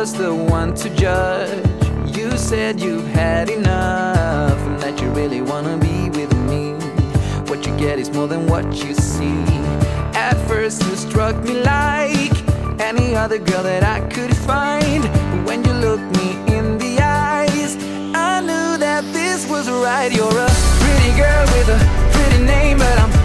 was the one to judge. You said you've had enough and that you really wanna be with me. What you get is more than what you see. At first, you struck me like any other girl that I could find. But when you looked me in the eyes, I knew that this was right. You're a pretty girl with a pretty name, but I'm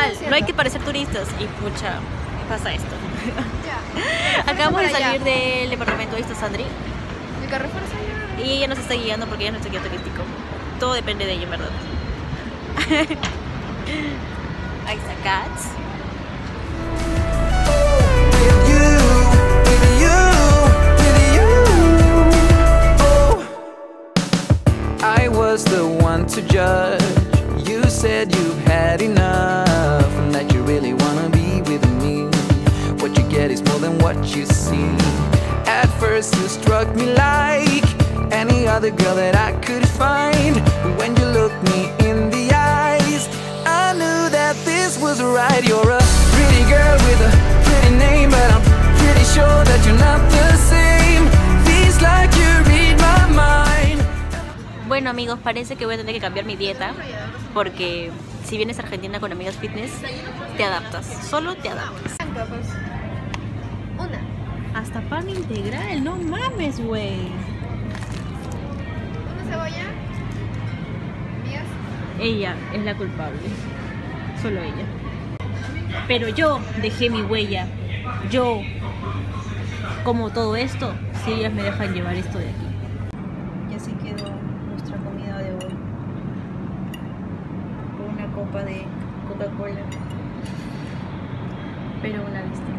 Actúa ya, normal, ¿qué estás no hay que parecer turistas. Y pucha, pasa esto. Ya. Acabamos de allá. salir del departamento de Sandri El Carrefour es allá. y ella nos está guiando porque ella es nuestro guía turístico. Todo depende de ella, en verdad. Ahí está Cats. I was the one to judge. You see. At first, you struck me like any other girl that I could find. When you looked me in the eyes, I knew that this was right. You're a pretty girl with a pretty name, but I'm pretty sure that you're not the same. Feels like you read my mind. Bueno amigos, parece que voy a tener que cambiar mi dieta porque si vienes a Argentina con amigas fitness, te adaptas, solo te adaptas. Una. Hasta pan integral, no mames, güey. Una cebolla. Mías. Ella es la culpable, solo ella. Pero yo dejé mi huella, yo como todo esto, si ellas me dejan llevar esto de aquí. Y así quedó nuestra comida de hoy. Con una copa de Coca-Cola. Pero una vista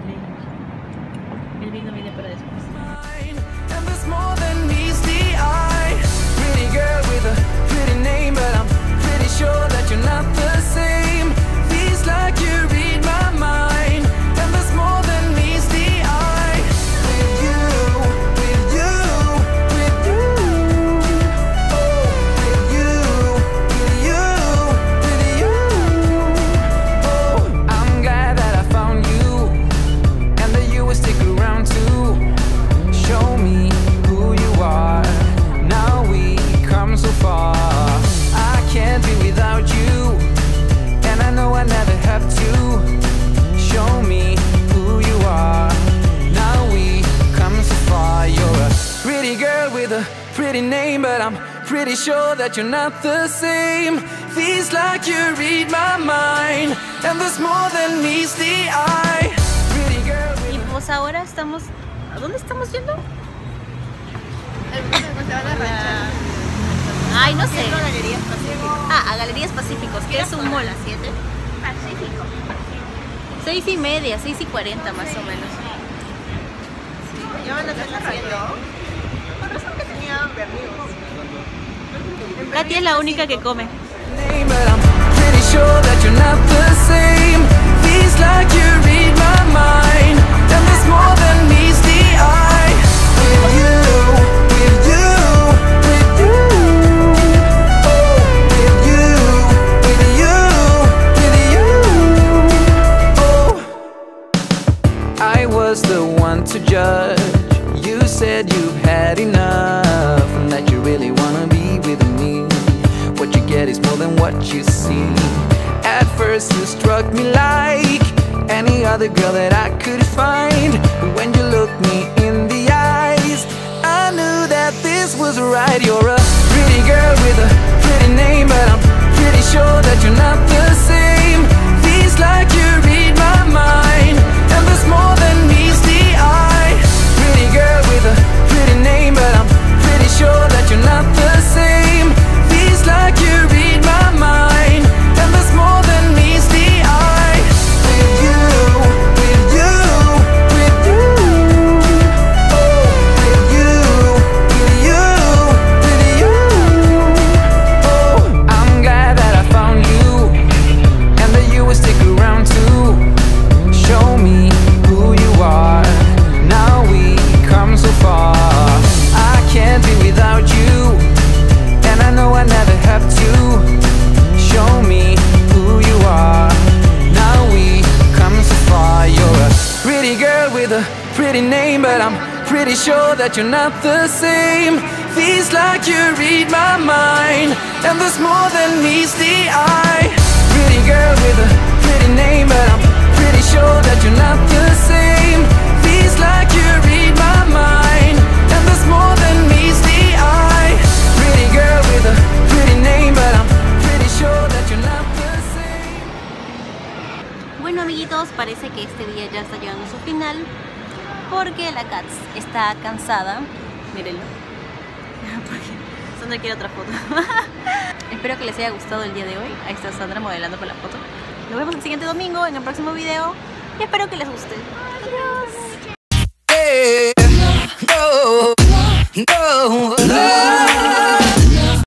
a pretty name, but I'm pretty sure that you're not the same. Feels like you read my mind. And there's more than meets the eye. Pretty girl Y pues ahora estamos... ¿A dónde estamos yendo? A. Ay, no sé. Ah, a Galerías Pacíficos, que es un mall. Pacífico. Seis y media, seis y cuarenta más o menos. Ya van a hacer la Katy es la única que come. one to judge. You said you've had enough and that you really wanna be with me. What you get is more than what you see. At first, you struck me like any other girl that I could find. But when you looked me in the eyes, I knew that this was right. You're a pretty girl with a pretty sure that you're not the same. Feels like you read my mind, and there's more than meets the eye. Pretty girl with a pretty name, but I'm pretty sure that you're not the same. Feels like you read my mind, and there's more than meets the eye. Pretty girl with a pretty name, but I'm pretty sure that you're not the same. Bueno amiguitos, parece que este día ya está llegando a su final porque la Cats está cansada. Mírenlo. Porque Sandra quiere otra foto. Espero que les haya gustado el día de hoy. Ahí está Sandra modelando con la foto. Nos vemos el siguiente domingo en el próximo video y espero que les guste. Adiós.